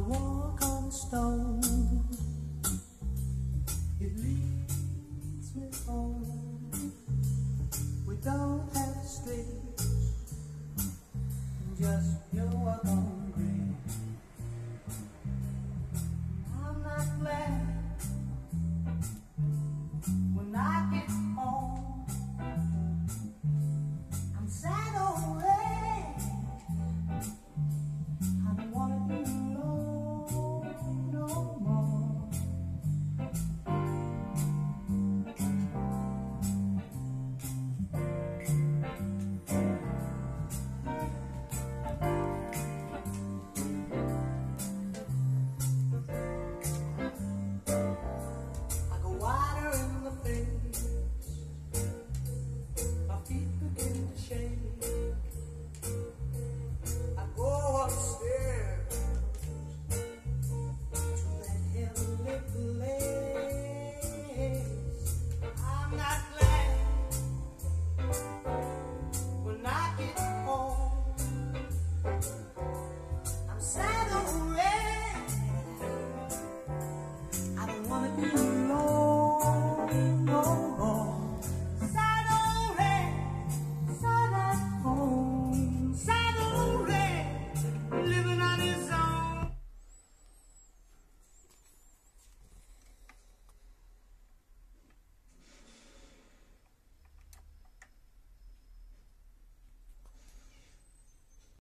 walk on stone. It leads me home. We don't have streets, just